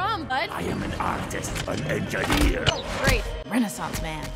from, bud? I am an artist, an engineer. Oh, great. Renaissance man.